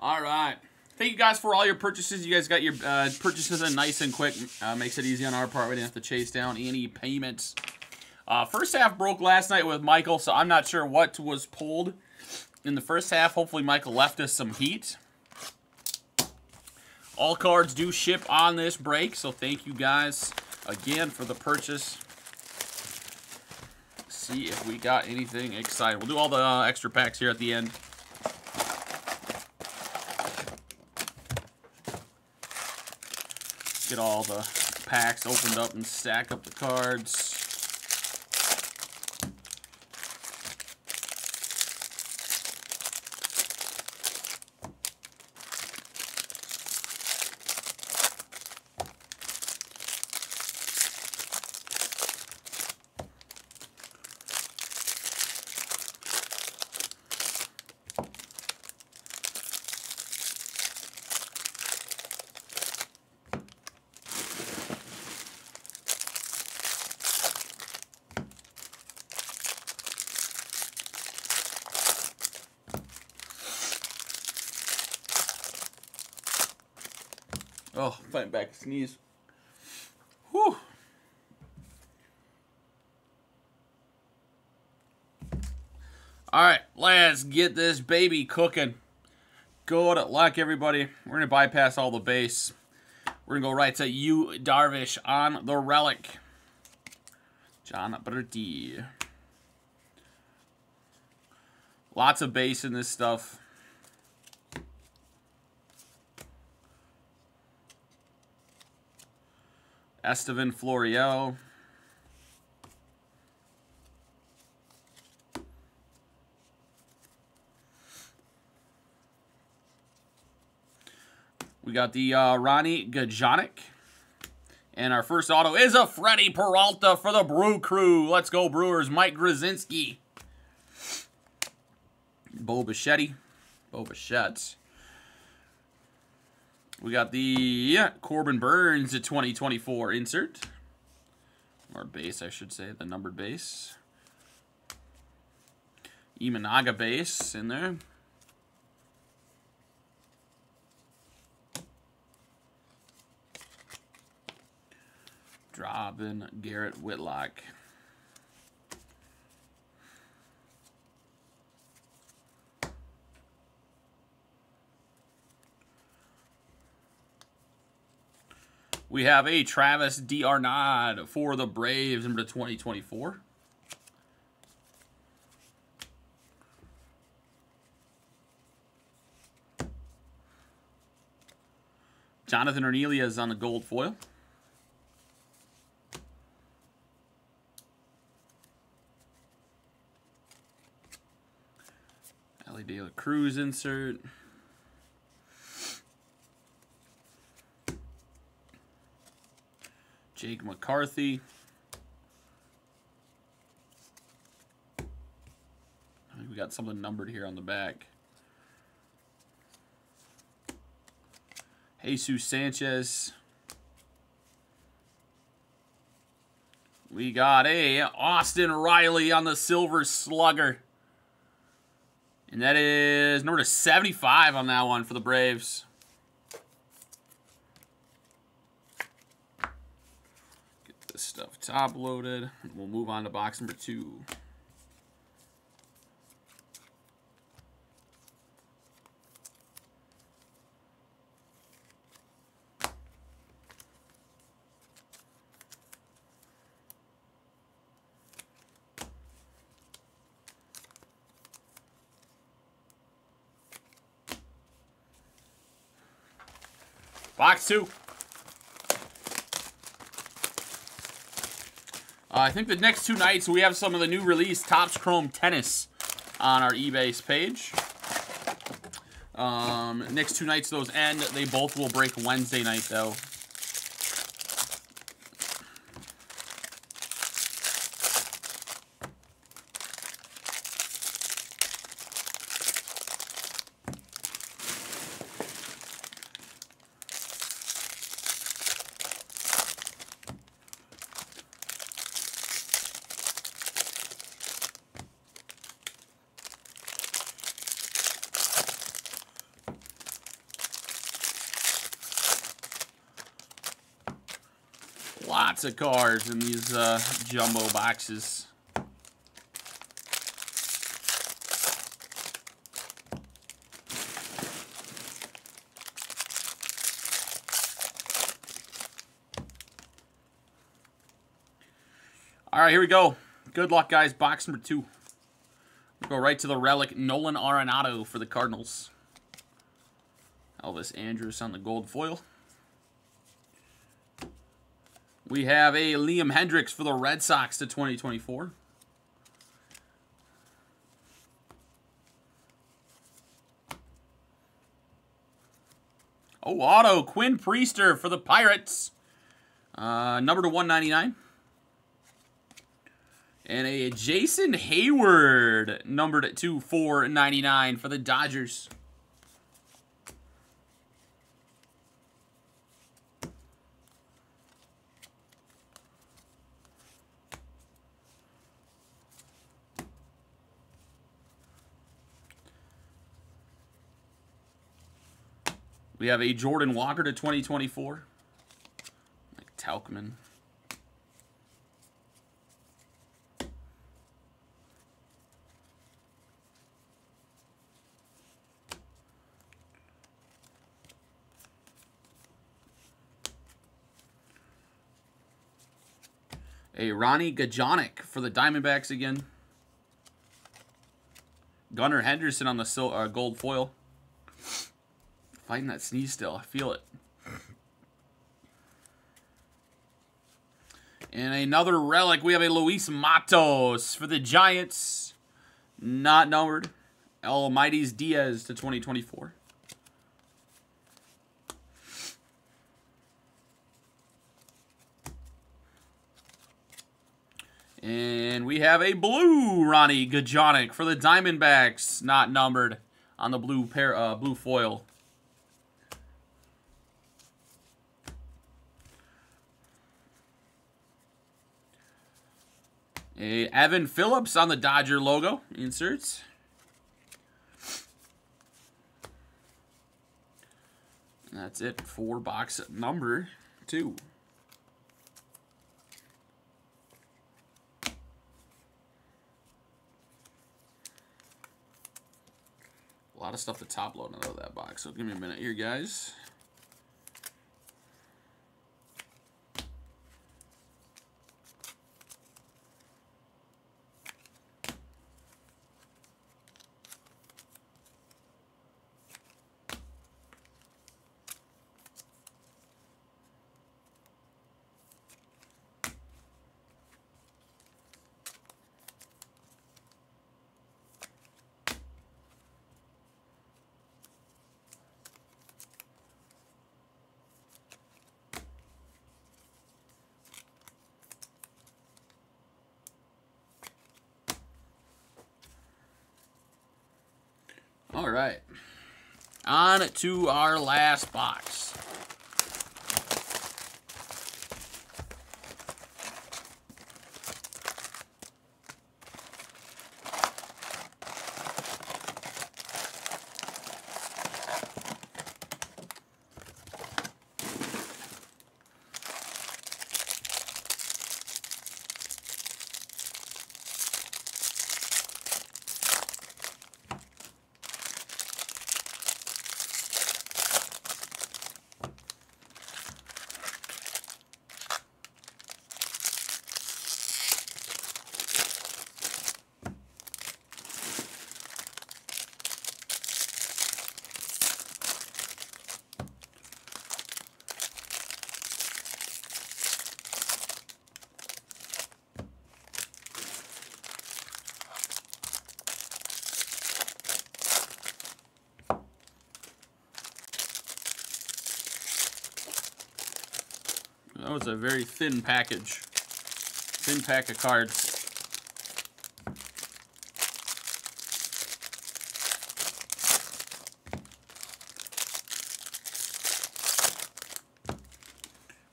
All right. Thank you guys for all your purchases. You guys got your uh, purchases in nice and quick. Uh, makes it easy on our part. We didn't have to chase down any payments. Uh, first half broke last night with Michael, so I'm not sure what was pulled in the first half. Hopefully Michael left us some heat. All cards do ship on this break, so thank you guys again for the purchase. See if we got anything exciting. We'll do all the uh, extra packs here at the end. Get all the packs opened up and stack up the cards. Oh, fighting back sneeze. Whew. All right, let's get this baby cooking. Good luck, everybody. We're going to bypass all the base. We're going to go right to Yu, Darvish on the relic. Jon Berti. Lots of base in this stuff. Estevan Florial. We got the uh, Ronnie Gajonik. And our first auto is a Freddie Peralta for the Brew Crew. Let's go, Brewers. Mike Grzinski. Bo Bichetti. Bo Bichette. We got the Corbin Burnes at 2024 insert. Or base, I should say, the numbered base. Imanaga base in there. Robin Garrett Whitlock. We have a Travis d'Arnaud for the Braves, number 2024. Jonathan Ornelas on the gold foil. Elly De La Cruz insert. Jake McCarthy. We got something numbered here on the back. Jesus Sanchez. We got a Austin Riley on the Silver Slugger. And that is number 75 on that one for the Braves. Get this stuff top loaded. We'll move on to box number two. Box two. Uh, I think the next two nights we have some of the new release Topps Chrome Tennis on our eBay page. Um, next two nights those end. They both will break Wednesday night though. Lots of cars in these uh, jumbo boxes. All right, here we go. Good luck, guys. Box number two. We'll go right to the relic, Nolan Arenado for the Cardinals. Elvis Andrus on the gold foil. We have a Liam Hendriks for the Red Sox to 2024. Oh, auto. Quinn Priester for the Pirates. Uh, number to 199. And a Jason Heyward numbered to 499 for the Dodgers. We have a Jordan Walker to 2024. Mike Tauchman. A Ronnie Gajonik for the Diamondbacks again. Gunnar Henderson on the uh, gold foil. Fighting that sneeze still. I feel it. And another relic. We have a Luis Matos for the Giants. Not numbered. Aledmys Diaz to 2024. And we have a blue Ronnie Gajonik for the Diamondbacks, not numbered on the blue pair, uh, blue foil. A Evan Phillips on the Dodger logo inserts. That's it for box number two. A lot of stuff to top load out of that box. So give me a minute here, guys. All right. On to our last box. That was a very thin package. Thin pack of cards.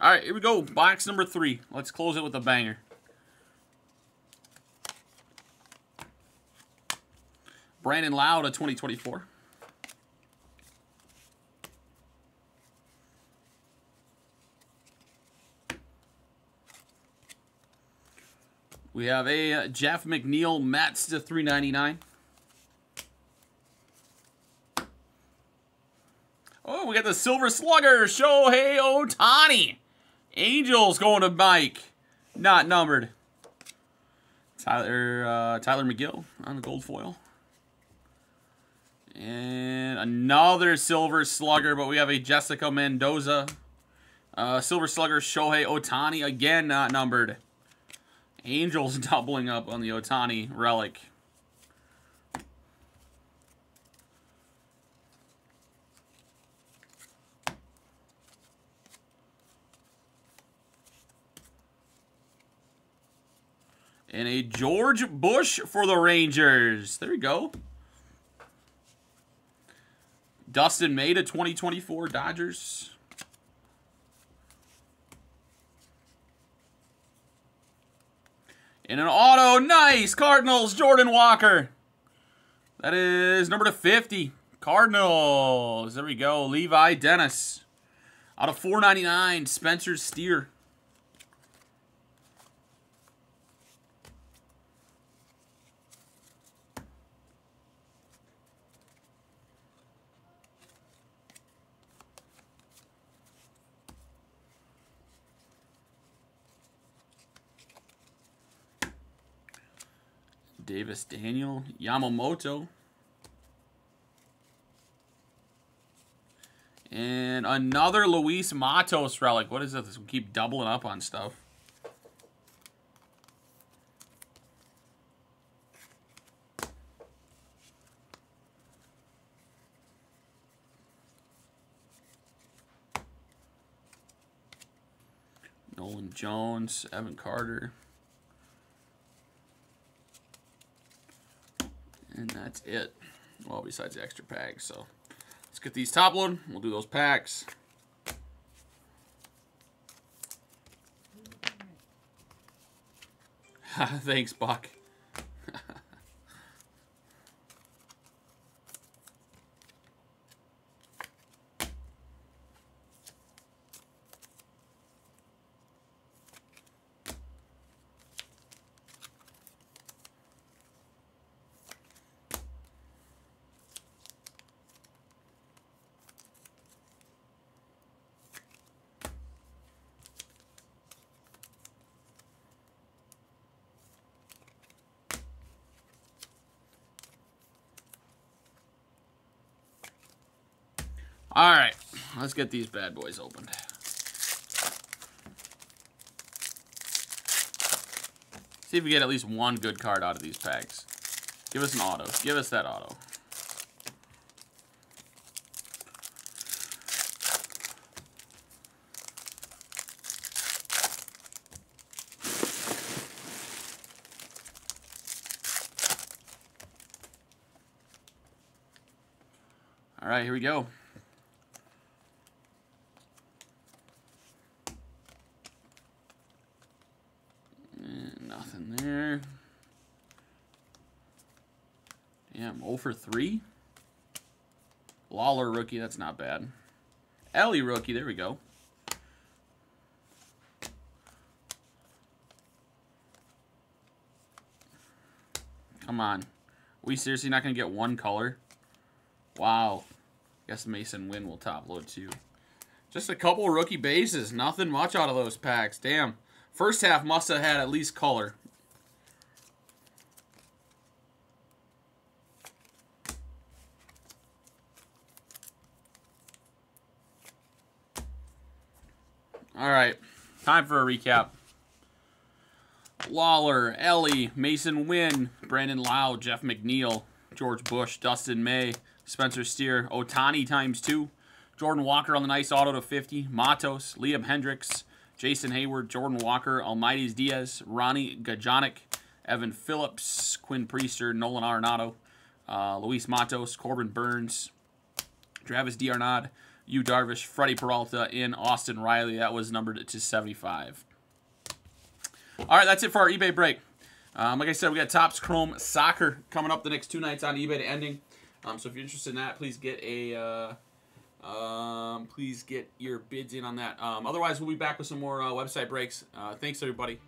All right, here we go. Box number three. Let's close it with a banger. Brandon Lowe to 2024. We have a Jeff McNeil Mets to 399. Oh, we got the Silver Slugger, Shohei Ohtani. Angels going to Mike. Not numbered. Tyler uh, Tyler McGill on the gold foil. And another Silver Slugger, but we have a Jessica Mendoza. Uh, Silver Slugger, Shohei Ohtani, again not numbered. Angels doubling up on the Ohtani relic. And a George Bush for the Rangers. There we go. Dustin May to 2024 Dodgers. And an auto, nice, Cardinals, Jordan Walker. That is number to 50. Cardinals, there we go, Levi Dennis. Out of 499, Spencer Steer. Davis Daniel, Yamamoto. And another Luis Matos relic. What is this? We keep doubling up on stuff. Nolan Jones, Evan Carter. And that's it. Well, besides the extra packs. So let's get these top loaded. We'll do those packs. Thanks, Buck. All right, let's get these bad boys opened. See if we get at least one good card out of these packs. Give us an auto. Give us that auto. All right, here we go. nothing there. Yeah, I'm 0 for 3. Lawlar rookie, that's not bad. Elly rookie, there we go. Come on. we seriously not going to get one color? Wow. Guess Masyn Winn will top load too. Just a couple rookie bases. Nothing much out of those packs. Damn. First half must have had at least color. All right, time for a recap. Lawlar, Elly, Masyn Winn, Brandon Lowe, Jeff McNeil, George Bush, Dustin May, Spencer Steer, Ohtani times two, Jordan Walker on the nice auto to 50, Matos, Liam Hendriks, Jason Heyward, Jordan Walker, Aledmys Diaz, Ronnie Gajonik, Evan Phillips, Quinn Priester, Nolan Arenado, uh, Luis Matos, Corbin Burnes, Travis D'Arnaud, Yu Darvish, Freddie Peralta, in Austin Riley. That was numbered to 75. All right, that's it for our eBay break. Um, like I said, we got Topps Chrome Soccer coming up the next two nights on eBay to ending. Um, so if you're interested in that, please get a uh, um, please get your bids in on that. Um, otherwise, we'll be back with some more uh, website breaks. Uh, thanks, everybody.